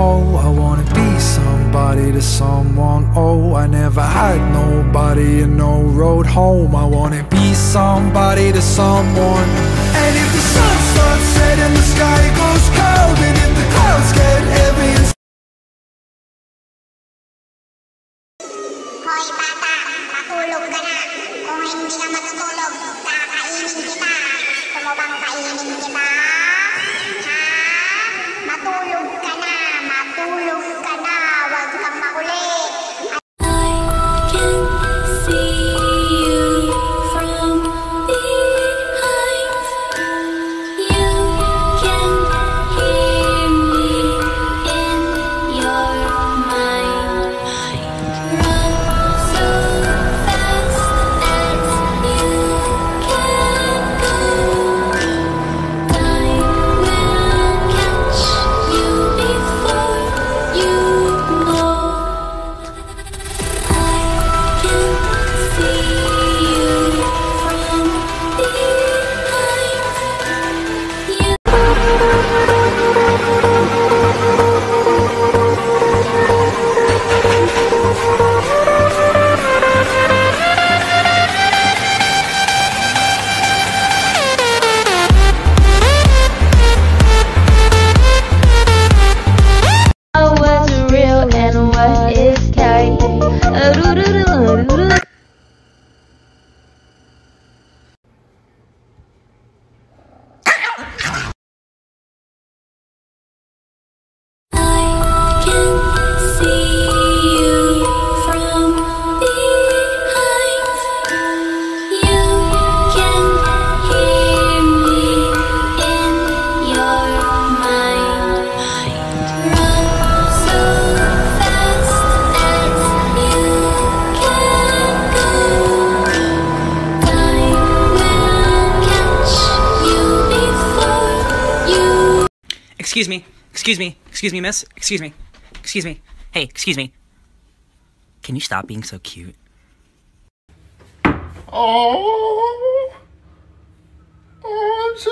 oh I wanna be somebody to someone. Oh, I never had nobody and no road home. I wanna be somebody to someone. And if the sun starts setting, the sky goes cold. And if the clouds get heavy and Hoy? Excuse me. Excuse me. Excuse me, miss. Excuse me. Excuse me. Hey, excuse me. Can you stop being so cute? Oh, oh, I'm so